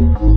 you.